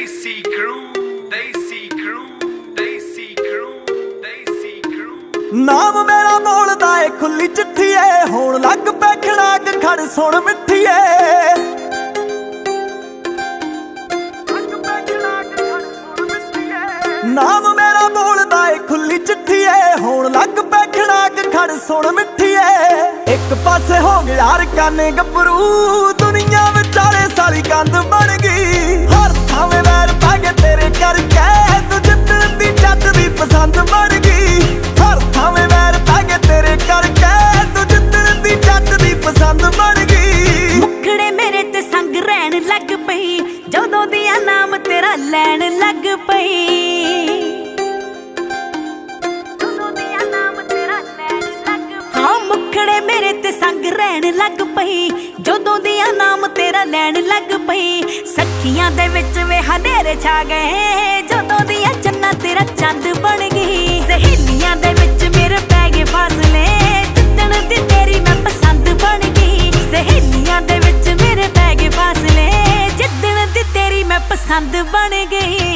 Crew, crew, crew, crew. ਨਾਮ ਮੇਰਾ ਬੋਲਦਾ ਏ ਖੁੱਲੀ ਚਿੱਠੀ ਏ ਹੋਣ ਲੱਗ ਪੈ ਖੜਾਕ ਖੜ ਸੁਣ ਮਿੱਠੀ ਏ ਨਾਮ ਮੇਰਾ ਬੋਲਦਾ ਏ ਖੁੱਲੀ ਚਿੱਠੀ ਏ ਹੋਣ ਲੱਗ ਪੈ ਖੜਾਕ ਖੜ ਸੁਣ ਮਿੱਠੀ ਏ ਇੱਕ ਪਾਸੇ ਹੋ ਗਿਆ ਰਕਾਨੇ ਗੱਭਰੂ ਦੁਨੀਆ ਵਿਚਾਲੇ ਸਾਰੀ ਕੰਧ ਬਣ ਗਈ। ਹਰ ਥਾਵੇਂ ਵੈਰ ਪਾ ਕੇ ਤੇਰੇ ਕਰਕੇ, ਤੂੰ ਜਿੱਤਣ ਦੀ ਜੱਟ ਦੀ ਪਸੰਦ ਬਣ ਗਈ। ਹਰ ਥਾਵੇਂ ਵੈਰ ਪਾ ਕੇ ਤੇਰੇ ਕਰਕੇ, ਤੂੰ ਜਿੱਤਣ ਦੀ ਜੱਟ ਦੀ ਪਸੰਦ ਬਣ ਗਈ। ਮੁਖੜੇ ਮੇਰੇ ਤੇ ਸੰਗ ਰਹਿਣ ਲੱਗ ਪਈ, ਜਦੋਂ ਦੀਆਂ ਨਾਮ ਤੇਰਾ ਲੈਣ ਲੱਗ ਪਈ। ਮੁਖੜੇ ਮੇਰੇ ਤੇ ਸੰਗ ਰਹਿਣ ਲੱਗ ਪਈ। ਜਦੋਂ ਦੀਆਂ ਨਾਮ ਤੇਰਾ ਲੈਣ ਲੱਗ ਪਈ। ਸੱਖੀਆਂ ਦੇ ਵਿੱਚ ਵੇ ਹਨੇਰੇ ਛਾ ਗਏ। ਜਦੋਂ ਦੀਆਂ ਚੰਨਾ ਤੇਰਾ ਚੰਦ ਬਣ ਗਈ। ਸਹੇਲੀਆਂ ਦੇ ਵਿੱਚ ਮੇਰੇ ਪੈ ਗਏ ਫਾਸਲੇ। ਜਿੱਦਣ ਦੀ ਤੇਰੀ ਮੈਂ ਪਸੰਦ ਬਣ ਗਈ। ਸਹੇਲੀਆਂ ਦੇ ਵਿੱਚ ਮੇਰੇ ਪੈ ਗਏ ਫਾਸਲੇ। ਜਿੱਦਣ ਦੀ ਤੇਰੀ ਮੈਂ ਪਸੰਦ ਬਣ ਗਈ।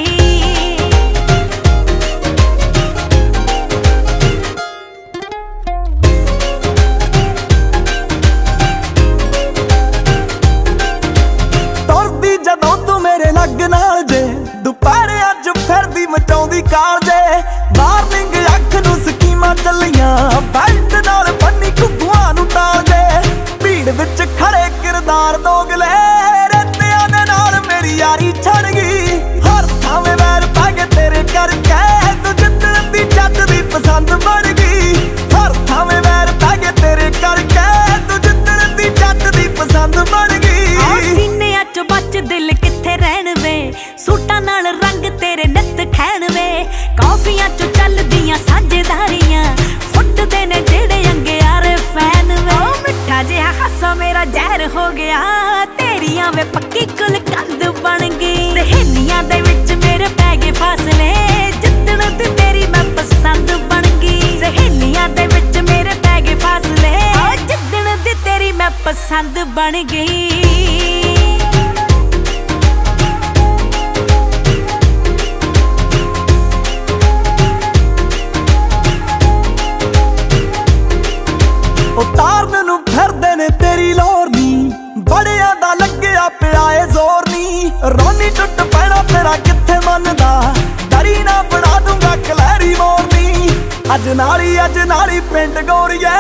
ਨੀ ਰੋਣੀ ਟੁੱਟ ਪੈਣਾ ਤੇਰਾ ਕਿੱਥੇ ਮੰਨਦਾ? ਡਰੀ ਨਾ ਬਣਾ ਦੂੰਗਾ ਕਲੈਰੀ ਮੋਰਨੀ ਅੱਜ ਨਾਲੀ ਅੱਜ ਨਾਲੀ ਪਿੰਡ ਗੋਰੀਏ।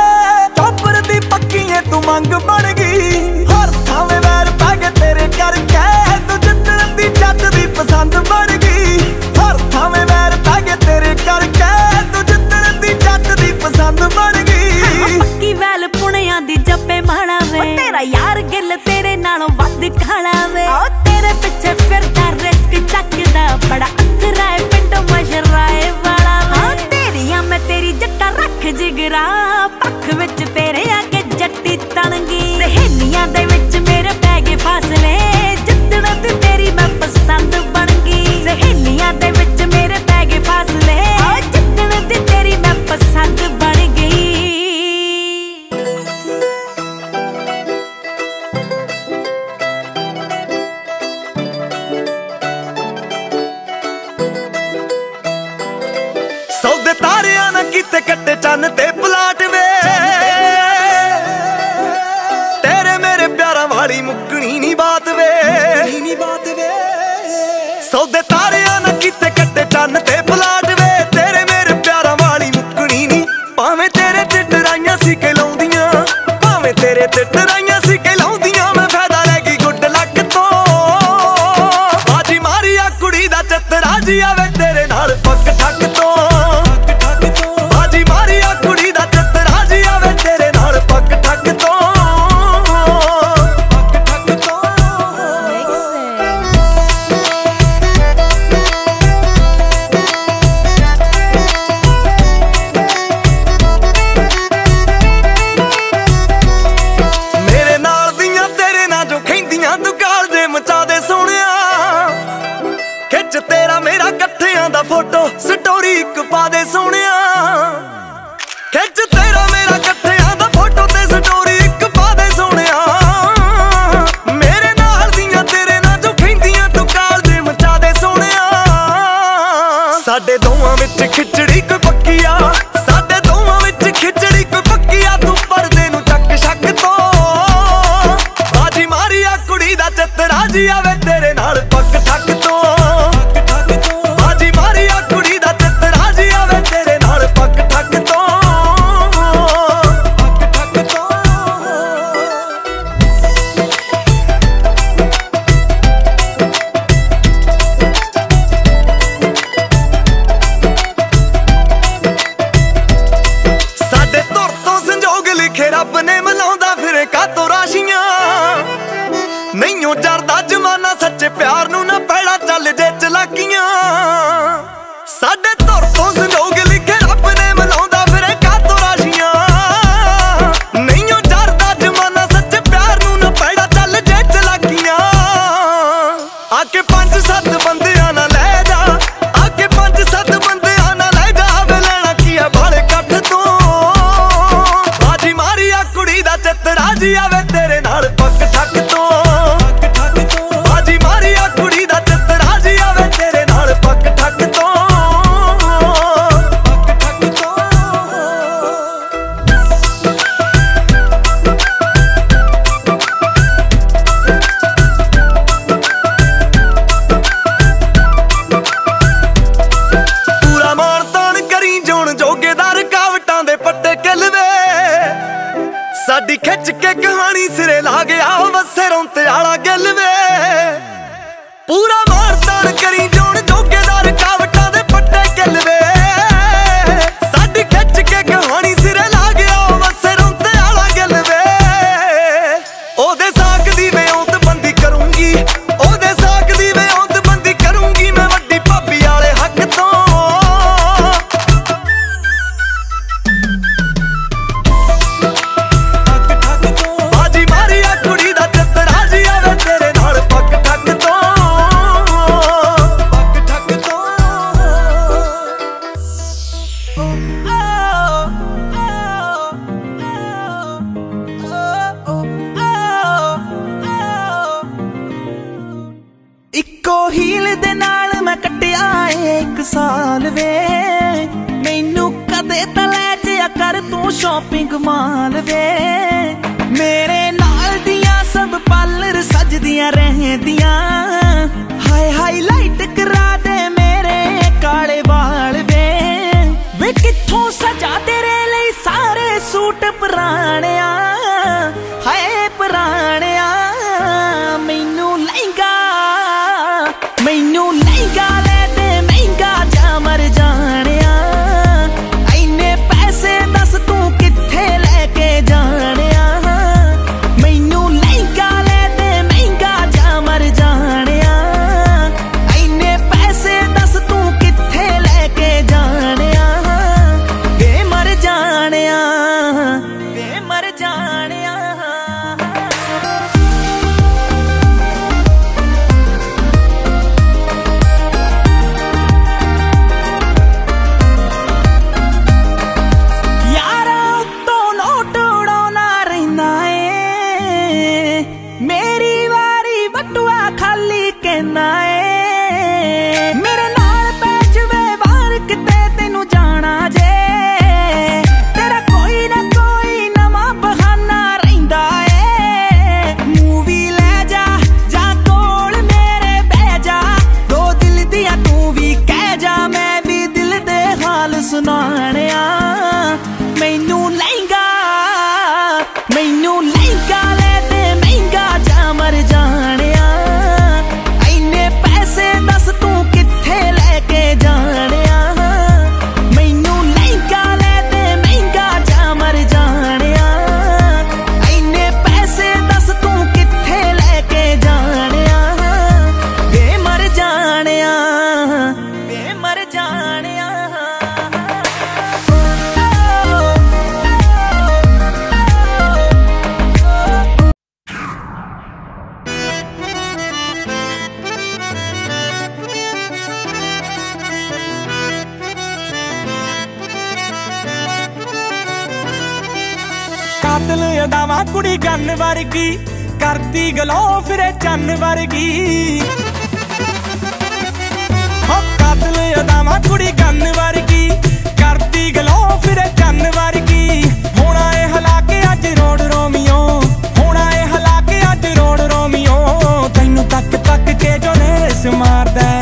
ਚੋਪਰ ਦੀ ਪੱਕੀਏ ਤੂੰ ਮੰਗ ਬਣ ਗਈ। ਹਰ ਥਾਵੇਂ ਵੈਰ ਪਾ ਕੇ ਤੇਰੇ ਕਰਕੇ। ਤੂੰ ਜਿੱਤਣ ਦੀ ਜੱਟ ਦੀ ਪਸੰਦ ਬਣ ਗਈ। ਹਰ ਥਾਵੇਂ ਵੈਰ ਪਾ ਕੇ ਤੇਰੇ ਕਰਕੇ। ਤੂੰ ਜਿੱਤਣ ਦੀ ਜੱਟ ਦੀ ਪਸੰਦ ਬਣ ਗਈ। ਪੱਕੀ ਵੈਲ ਪੁਣਿਆਂ ਦੀ ਜੱਪੇ ਮਾਣਾ ਵੇ। ਤੇਰਾ ਯਾਰ ਗਿੱਲ ਤੇਰੇ ਨਾਲੋਂ ਵੱਧ ਖਾਣਾ ਵੇ। ਰੱਖ ਪੱਖ ਵਿੱਚ ਤੇ ਭਾਵੇਂ ਕਾਤਲ ਅਦਾਵਾ ਕੁੜੀ ਗੰਨ ਵਰਗੀ, ਕਰਦੀ ਗਲੋ ਫਿਰੇ ਚੰਨ ਵਰਗੀ। ਹੋ ਕਾਤਲ ਅਦਾਵਾ ਕੁੜੀ ਗੰਨ ਵਰਗੀ ਕੁੜੀ ਗਲੋ ਫਿਰੇ ਚੰਨ ਵਰਗੀ। ਹੋਣਾ ਏ ਹਲਾ ਕੇ ਅੱਜ ਰੋਡ ਰੋਮੀਓ, ਹੋਣਾ ਏ ਹਲਾ ਕੇ ਅੱਜ ਰੋਡ ਰੋਮੀਓ। ਤੈਨੂੰ ਤੱਕ ਤੱਕ ਕੇ ਜੋ ਰੇਸ ਮਾਰਦਾ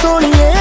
soñé.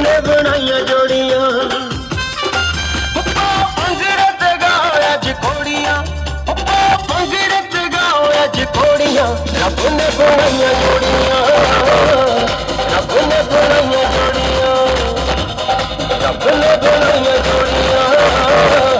ਨੇ ਬਣਾਈਆਂ ਜੋੜੀਆਂ। ਪੱਪਾ ਪੰਗੜੇ ਤੇ ਗਾਓ ਅੱਜ ਜੋੜੀਆਂ। ਰੱਬ ਨੇ ਜੋੜੀਆਂ। ਰੱਬ ਨੇ ਜੋੜੀਆਂ।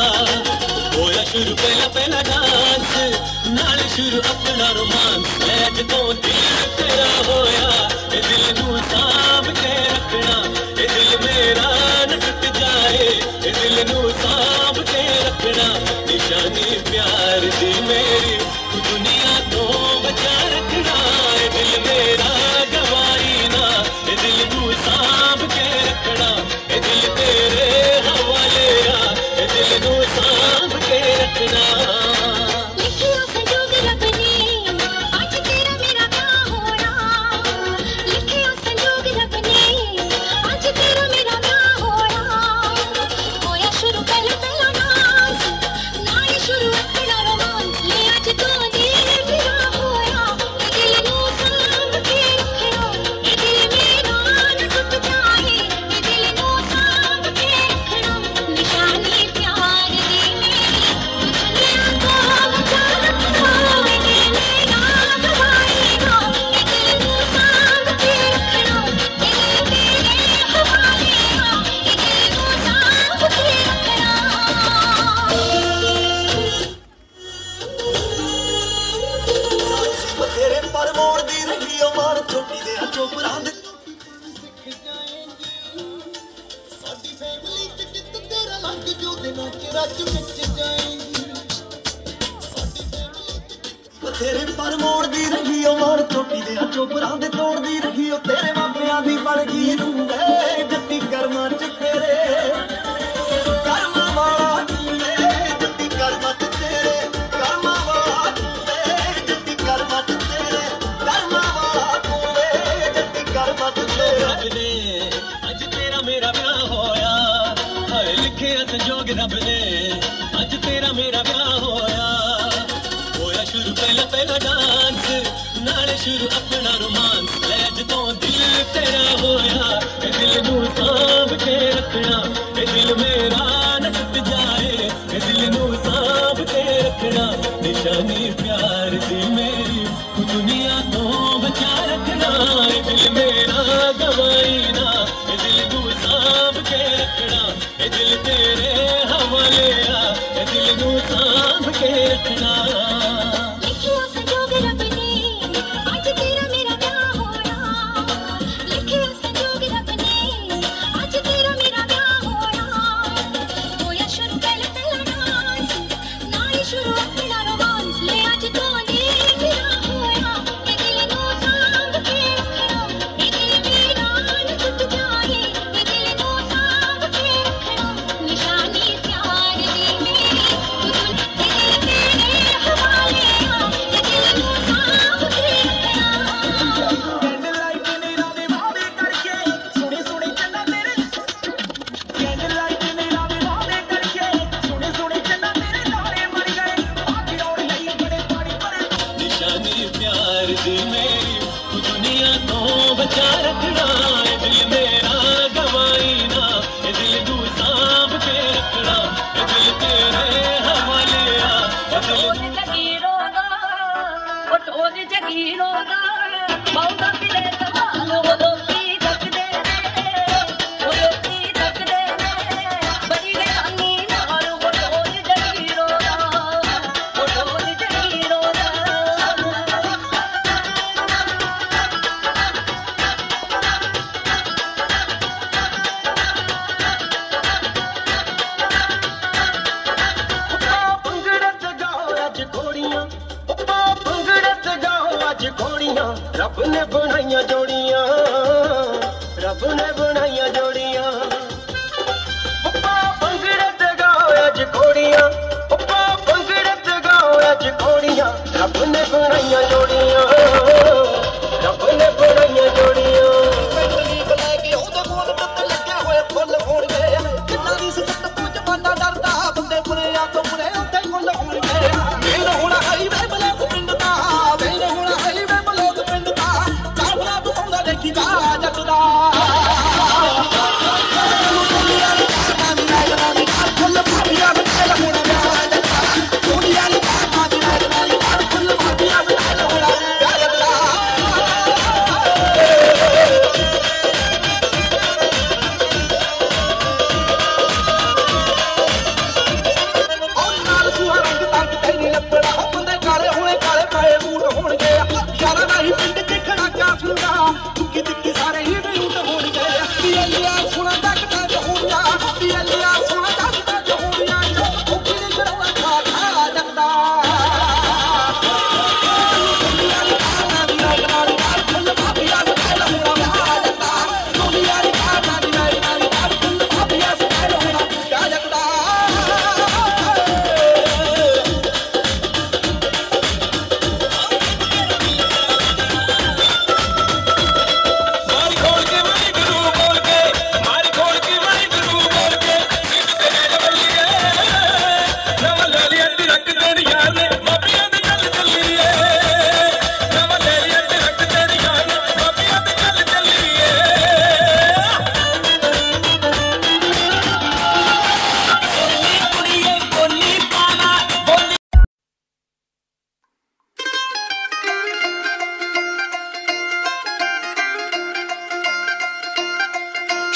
ਸ਼ੁਰੂ ਪਹਿਲਾ ਪਹਿਲਾ ਡਾਂਸ ਨਾਲ ਸ਼ੁਰੂ ਆਪਣਾ ਰੋਮਾਂਸ ਲੈ ਜਦੋਂ ਦਿਲ ਤੇਰਾ ਹੋਇਆ, ਇਹ ਦਿਲ ਨੂੰ ਸਾਂਭ ਕੇ ਰੱਖਣਾ, ਇਹ ਦਿਲ ਮੇਰਾ ਨਾ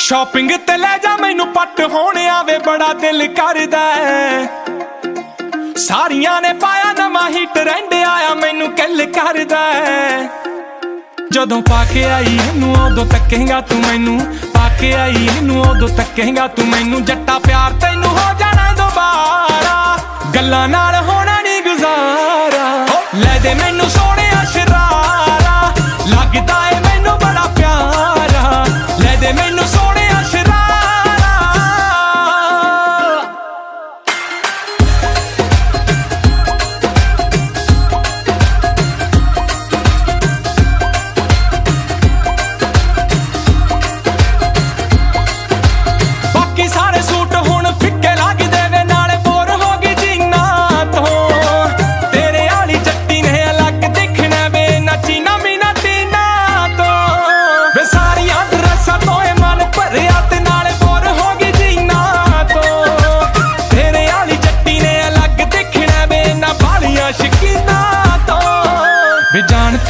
ਸ਼ਾਪਿੰਗ ਤੇ ਲੈ ਜਾ, ਮੈਨੂੰ ਪੱਟ ਹੋਣ ਆਵੇ, ਬੜਾ ਦਿਲ ਕਰਦਾ ਸਾਰੀਆਂ ਨੇ ਪਾਇਆ ਨਵਾਂ ਹੀ ਟ੍ਰੈਂਡ ਆਇਆ ਮੈਨੂੰ ਕੱਲ ਕਰਦਾ ਜਦੋਂ ਪਾ ਕੇ ਆਈ ਇਹਨੂੰ, ਉਦੋਂ ਤੱਕੇਗਾ ਤੂੰ ਮੈਨੂੰ। ਪਾ ਕੇ ਆਈ ਇਹਨੂੰ, ਉਦੋਂ ਤੱਕੇਗਾ ਤੂੰ ਮੈਨੂੰ। ਜੱਟਾ ਪਿਆਰ ਤੈਨੂੰ ਹੋ ਜਾਣਾ ਦੁਬਾਰਾ। ਗੱਲਾਂ ਨਾਲ ਹੋਣਾ ਨਹੀਂ ਗੁਜ਼ਾਰਾ। ਲੈ ਦੇ ਮੈਨੂੰ ਸੋਹਣਿਆ ਸ਼ਰਾਰਾ। ਲੱਗਦਾ ਏ ਮੈਨੂੰ ਬੜਾ ਪਿਆਰਾ। ਲੈ ਦੇ ਮੈਨੂੰ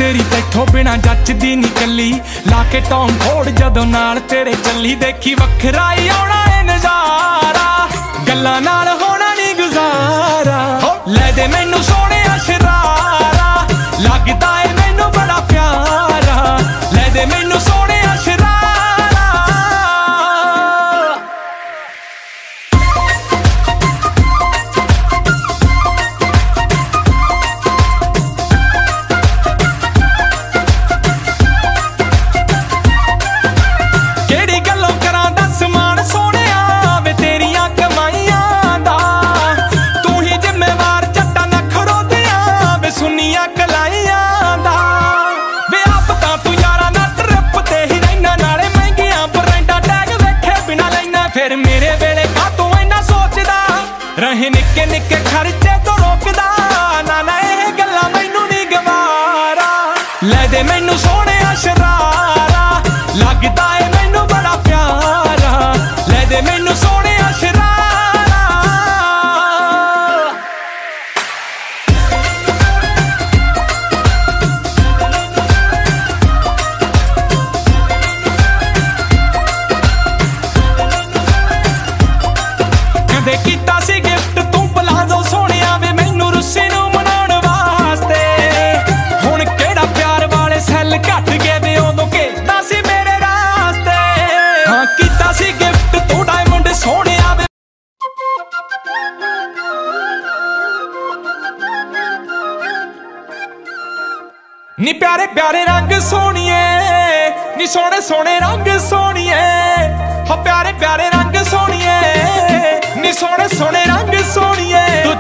ਤੇਰੀ ਬੈਠੋ ਬਿਨਾ ਜੱਚਦੀ ਨਹੀਂ ਕੱਲੀ ਲਾ ਕੇ ਟੌਮ ਖੋੜ ਜਦੋਂ ਨਾਲ ਤੇਰੇ ਚੱਲੀ। ਦੇਖੀ ਵੱਖਰਾ ਹੀ ਆਉਣਾ ਏ ਨਜ਼ਾਰਾ। ਗੱਲਾਂ ਨਾਲ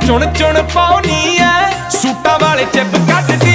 ਚੁਣ ਚੁਣ ਪਾਉਣੀ ਐ। ਸੂਟਾਂ ਵਾਲੇ ਚਿਪ ਕੱਟਦੀ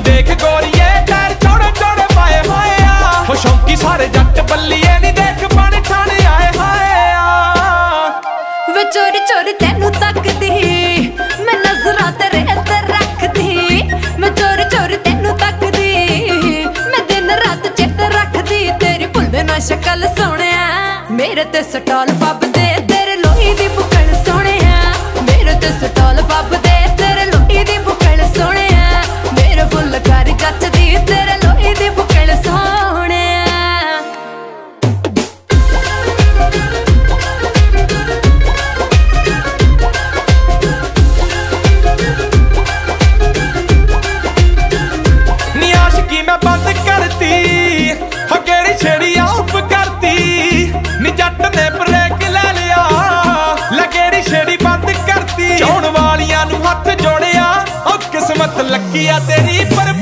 ਤੂੰ ਦੇਖ ਗੋਰੀਏ ਟੈਰ ਛੋੜੇ ਛੋੜੇ ਪਾਏ ਹੋਏ ਆ। ਹੋ ਸ਼ੌਂਕੀ ਸਾਰੇ ਜੱਟ ਬੱਲੀਏ ਨਹੀਂ ਦੇਖ ਬਣ ਠਾਣ ਆਏ ਹਾਏ ਆ। ਵੇ ਚੋਰ ਚੋਰ ਤੈਨੂੰ ਤੱਕਦੀ, ਮੈਂ ਨਜ਼ਰਾਂ ਤੇਰੇ ਅੰਦਰ ਰੱਖਦੀ। ਮੈਂ ਚੋਰ ਚੋਰ ਤੈਨੂੰ ਤੱਕਦੀ, ਮੈਂ ਦਿਨ ਰਾਤ ਚਿੱਤ ਰੱਖਦੀ। ਤੇਰੀ ਭੁੱਲ ਨਾ ਸ਼ਕਲ ਸੋਹਣਿਆ, ਮੇਰੇ ਤੇ ਸਟਾਲ ਬੱਬ ਦੇ। ਤੇਰੇ ਲੋਹੀ ਦੀ ਬੁਕਣ ਸੋਹਣਿਆ, ਮੇਰੇ ਤੇ ਸਟਾਲ ਬੱਬ ਦੇ। ਲੱਕੀ ਆ ਤੇਰੀ ਪਰ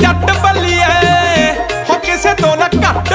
ਜੱਟ ਬੱਲੀਏ। ਹੋ ਕਿਸੇ ਤੋਂ ਨਾ ਘੱਟ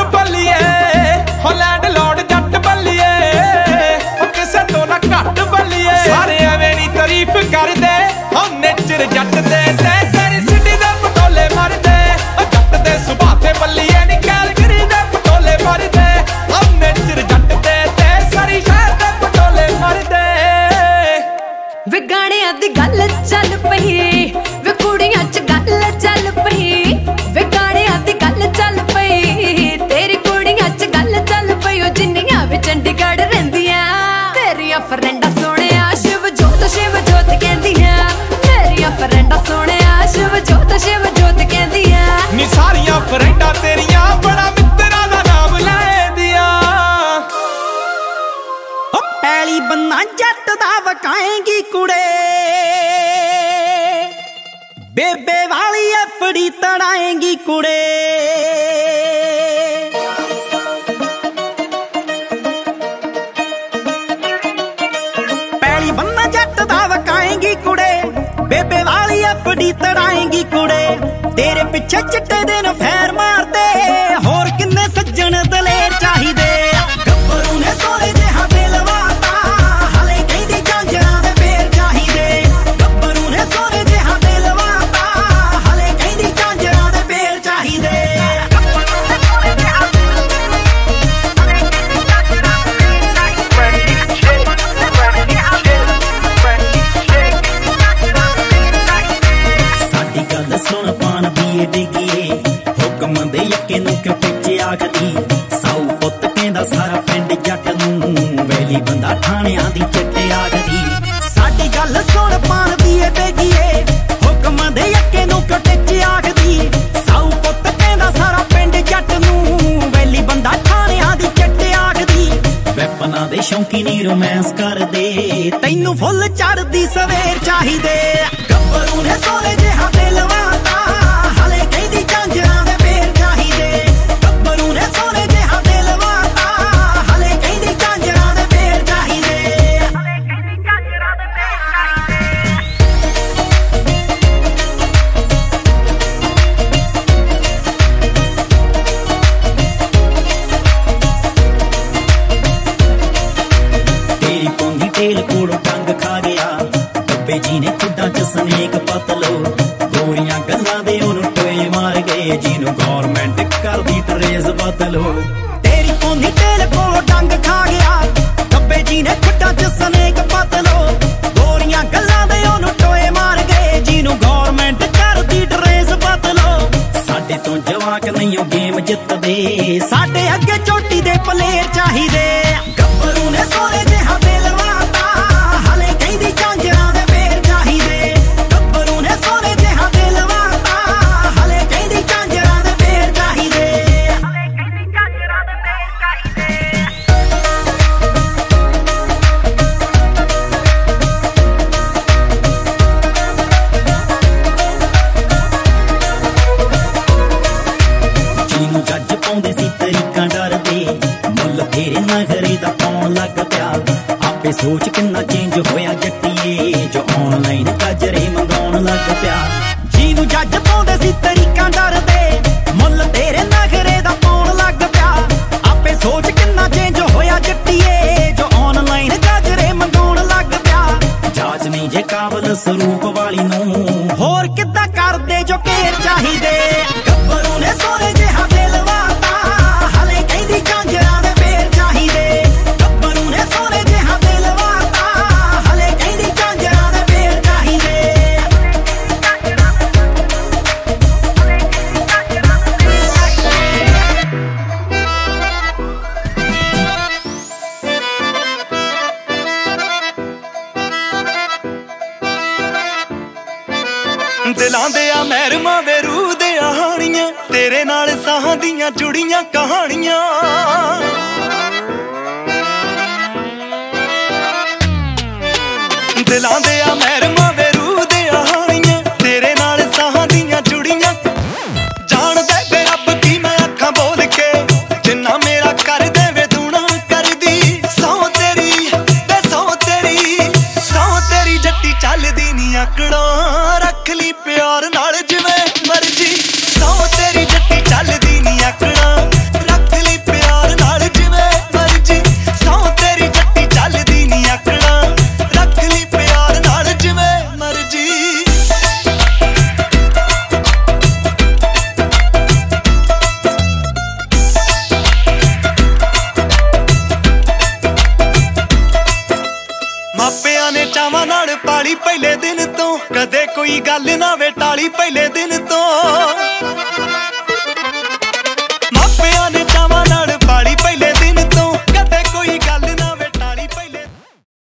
di sana. ਕੋਲ ਜੀ ਨੇ ਖੱਡਾਂ 'ਚ ਸਨੇਕ ਪਤਲੋ ਗੋਰੀਆਂ ਗੱਲਾਂ ਦੇ ਉਹਨੂੰ ਟੋਏ ਮਾਰ ਗਏ। ਜਿਹਨੂੰ ਗਵਰਨਮੈਂਟ ਕਰਦੀ ਡਰੇਸ ਬਤਲੋ ਸਾਡੇ ਤੋਂ ਜਵਾਕ ਨਹੀਂ ਉਹ ਗੇਮ ਜਿੱਤਦੇ। ਸਾਡੇ ਅੱਗੇ ਚੋਟੀ ਦੇ ਪਲੇਅਰ ਚਾਹੀਦੇ। ਦੀਆਂ ਜੁੜੀਆਂ ਕਹਾਣੀਆਂ। ਦਿਲਾਂ ਦੇ ਆ ਮਹਿਰਮਾ